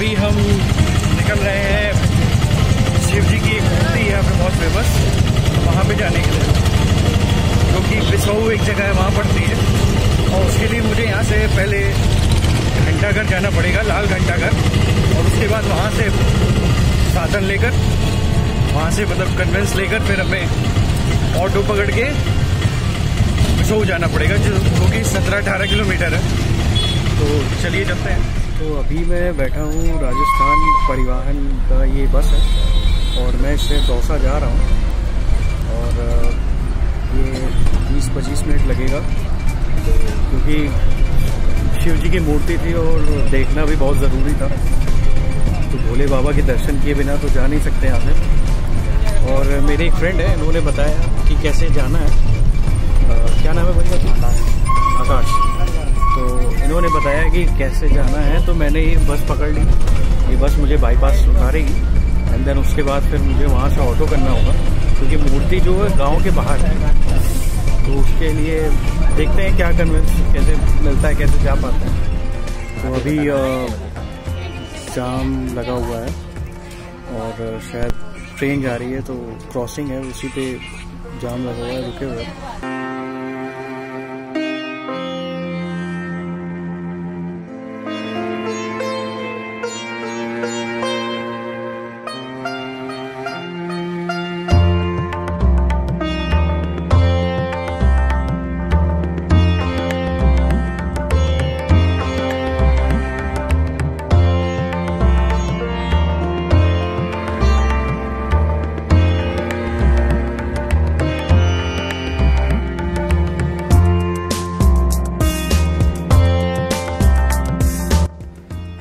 अभी हम निकल रहे हैं शिव जी की एक मूर्ति है यहाँ पे बहुत फ़ेमस वहाँ पे जाने के लिए। क्योंकि बिसऊ एक जगह है, वहाँ पड़ती है। और उसके लिए मुझे यहाँ से पहले घंटाघर जाना पड़ेगा, लाल घंटाघर। और उसके बाद वहाँ से साधन लेकर, वहाँ से मतलब कन्वेंस लेकर फिर हमें ऑटो पकड़ के बिसऊ जाना पड़ेगा, जो जो कि सत्रह अठारह किलोमीटर है। तो चलिए चलते हैं। तो अभी मैं बैठा हूँ राजस्थान परिवहन का ये बस है और मैं इससे दौसा जा रहा हूँ और ये 20-25 मिनट लगेगा क्योंकि शिव जी की मूर्ति थी और देखना भी बहुत ज़रूरी था। तो भोले बाबा के दर्शन किए बिना तो जा नहीं सकते यहाँ पे और मेरे एक फ्रेंड है इन्होंने बताया कि कैसे जाना है। आ, क्या नाम है भाई? आकाश। तो इन्होंने बताया कि कैसे जाना है तो मैंने ये बस पकड़ ली। ये बस मुझे बाईपास उतारेगी एंड देन उसके बाद फिर मुझे वहाँ से ऑटो करना होगा, क्योंकि तो मूर्ति जो है गाँव के बाहर है। तो उसके लिए देखते हैं क्या कन्वेंस कैसे मिलता है, कैसे जा पाते हैं। तो अभी जाम लगा हुआ है। और शायद ट्रेन जा रही है तो क्रॉसिंग है, उसी पे जाम लगा हुआ है, रुके हुए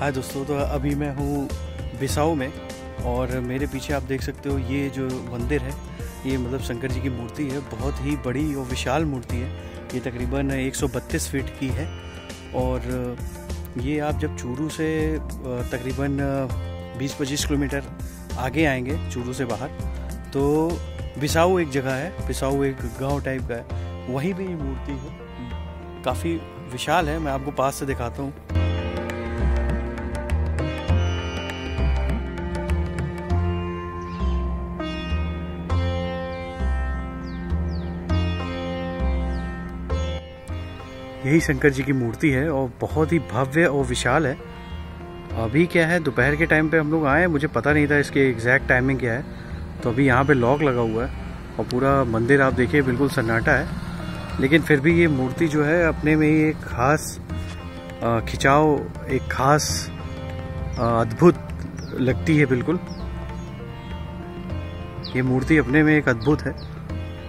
हाय दोस्तों तो अभी मैं हूँ बिसाऊ में और मेरे पीछे आप देख सकते हो, ये जो मंदिर है, ये मतलब शंकर जी की मूर्ति है, बहुत ही बड़ी और विशाल मूर्ति है। ये तकरीबन 132 फीट की है और ये आप जब चूरू से तकरीबन 20-25 किलोमीटर आगे आएँगे, चूरू से बाहर तो बिसाऊ एक जगह है बिसाऊ एक गाँव टाइप का है। वहीं पे ये मूर्ति है, काफ़ी विशाल है, मैं आपको पास से दिखाता हूँ। यही शंकर जी की मूर्ति है और बहुत ही भव्य और विशाल है। अभी क्या है, दोपहर के टाइम पे हम लोग आए, मुझे पता नहीं था इसके एग्जैक्ट टाइमिंग क्या है। तो अभी यहाँ पे लॉक लगा हुआ है और पूरा मंदिर आप देखिए, बिल्कुल सन्नाटा है। लेकिन फिर भी ये मूर्ति जो है, अपने में ही एक खास खिंचाव, एक खास अद्भुत लगती है बिल्कुल। ये मूर्ति अपने में एक अद्भुत है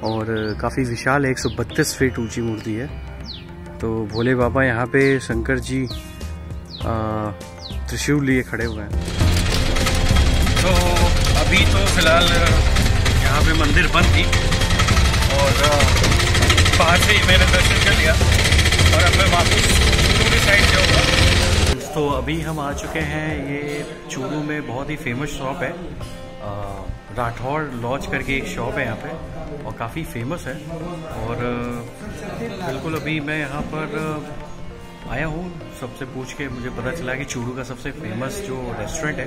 और काफ़ी विशाल है, एक सौ बत्तीस फीट ऊँची मूर्ति है। तो भोले बाबा यहाँ पे शंकर जी त्रिशूल लिए खड़े हुए हैं। तो अभी तो फ़िलहाल यहाँ पे मंदिर बंद थी और बाहर से ही मैंने दर्शन कर लिया और अब मैं वापस की साइड जाऊँगा। तो अभी हम आ चुके हैं, ये चूरू में बहुत ही फ़ेमस शॉप है। राठौर लॉज करके एक शॉप है यहाँ पे और काफ़ी फ़ेमस है। और बिल्कुल अभी मैं यहाँ पर आया हूँ। सबसे पूछ के मुझे पता चला कि चूरू का सबसे फ़ेमस जो रेस्टोरेंट है,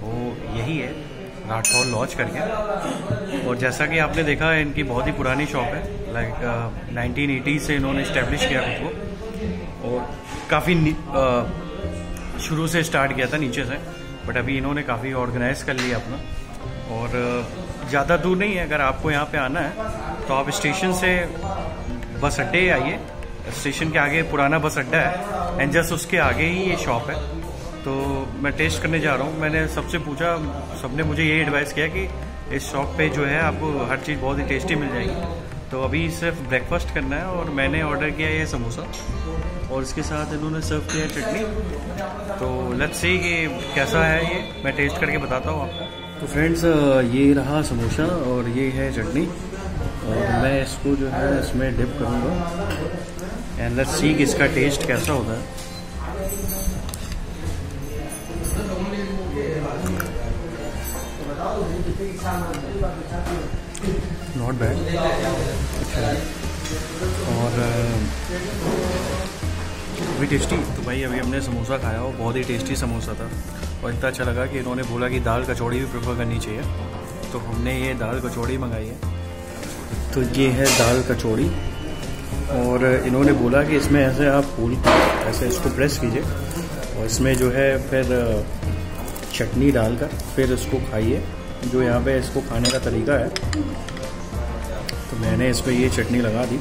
वो यही है, राठौर लॉज करके। और जैसा कि आपने देखा, इनकी बहुत ही पुरानी शॉप है। लाइक नाइनटीन एटी से इन्होंने इस्टेब्लिश किया खुद को। और काफ़ी शुरू से स्टार्ट किया था, नीचे से। बट अभी इन्होंने काफ़ी ऑर्गेनाइज कर लिया अपना। और ज़्यादा दूर नहीं है, अगर आपको यहाँ पे आना है तो आप स्टेशन से बस अड्डे आइए। स्टेशन के आगे पुराना बस अड्डा है एंड जस्ट उसके आगे ही ये शॉप है। तो मैं टेस्ट करने जा रहा हूँ। मैंने सबसे पूछा, सबने मुझे ये एडवाइस किया कि इस शॉप पे जो है आपको हर चीज़ बहुत ही टेस्टी मिल जाएगी। तो अभी सिर्फ़ ब्रेकफास्ट करना है और मैंने ऑर्डर किया ये समोसा और इसके साथ इन्होंने सर्व किया है चटनी। तो लेट्स सी कि कैसा है ये। मैं टेस्ट करके बताता हूँ आपको। तो फ्रेंड्स ये रहा समोसा और ये है चटनी। और मैं इसको जो है इसमें डिप करूँगा। एंड लेट्स सी कि इसका टेस्ट कैसा होता है। नॉट बैड अच्छा और भी टेस्टी तो भाई, अभी हमने समोसा खाया वो बहुत ही टेस्टी समोसा था। और इतना अच्छा लगा कि इन्होंने बोला कि दाल कचौड़ी भी प्रेफर करनी चाहिए। तो हमने ये दाल कचौड़ी मंगाई है। तो ये है दाल कचौड़ी। और इन्होंने बोला कि इसमें ऐसे आप फूल, ऐसे इसको प्रेस कीजिए। और इसमें जो है फिर चटनी डालकर फिर इसको खाइए। जो यहाँ पे इसको खाने का तरीका है। तो मैंने इस पर ये चटनी लगा दी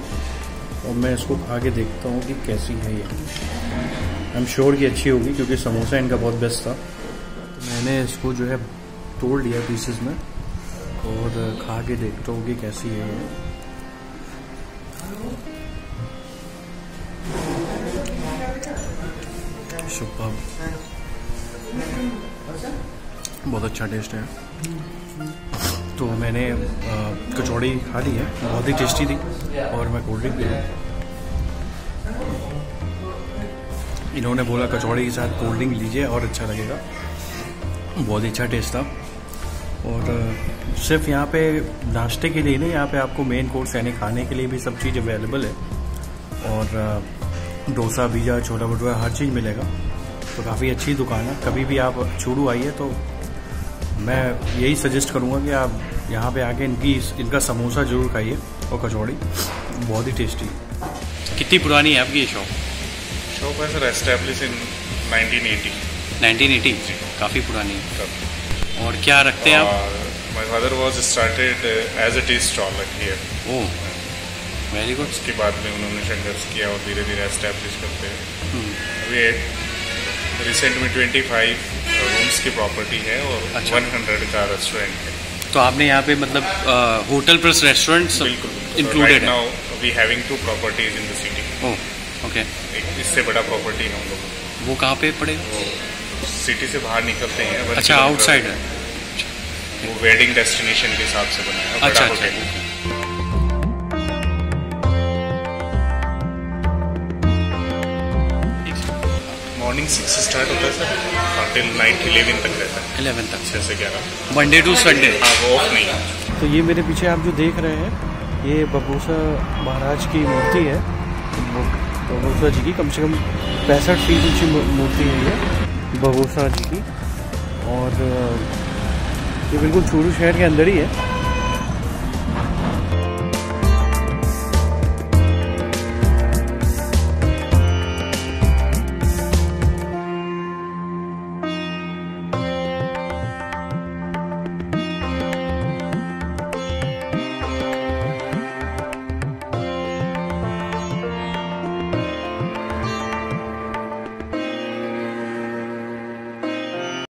और मैं इसको खा के देखता हूँ कि कैसी है ये। आई एम श्योर कि अच्छी होगी क्योंकि समोसा इनका बहुत बेस्ट था। तो मैंने इसको जो है तोड़ लिया पीसेस में और खा के देखता हूँ कि कैसी है ये। सुपर बहुत अच्छा टेस्ट है। तो मैंने कचौड़ी खा ली है, बहुत ही टेस्टी थी और मैं कोल्ड ड्रिंक पी इन्होंने बोला, कचौड़ी के साथ कोल्ड ड्रिंक लीजिए और अच्छा लगेगा। बहुत ही अच्छा टेस्ट था। और सिर्फ़ यहाँ पे नाश्ते के लिए नहीं, यहाँ पे आपको मेन कोर्स यानी खाने के लिए भी सब चीज़ अवेलेबल है। और डोसा, बीजा, छोला भटूरा, हर चीज़ मिलेगा। तो काफ़ी अच्छी दुकान है। कभी भी आप चूड़ू आइए तो मैं यही सजेस्ट करूँगा कि आप यहाँ पे आके इनकी इनका समोसा ज़रूर खाइए और कचौड़ी। बहुत ही टेस्टी कितनी पुरानी है आपकी ये शॉप शॉप है सर एस्टेब्लिश इन 1980 1980 काफ़ी पुरानी है। और क्या रखते हैं आप? My father was started as a tea stall here oh very good उसके बाद में उन्होंने संघर्ष किया और धीरे धीरे एस्टेब्लिश करते हैं। हम्म। अभी रिसेंट में 25 की प्रॉपर्टी है और अच्छा। 100 का रेस्टोरेंट है। तो आपने यहाँ पे मतलब hotel plus restaurant included now we having two properties in the city okay इससे बड़ा प्रॉपर्टी है हम लोग। वो कहाँ पे पड़े? सिटी से बाहर निकलते हैं अच्छा आउटसाइड है। वो वेडिंग डेस्टिनेशन के हिसाब से बनाया है। अच्छा अच्छा। मॉर्निंग सिक्स से स्टार्ट होता है सर टिल नाइट इलेवन तक रहता है. इलेवन तक. छः से ग्यारह. मंडे टू संडे हाँ वो ऑफ़ नहीं है. तो ये मेरे पीछे आप जो देख रहे हैं ये बबूसा महाराज की मूर्ति है. बबूसा जी की कम से कम पैंसठ फीट ऊँची मूर्ति है ये बगोसा जी की. और ये बिल्कुल चूरू शहर के अंदर ही है.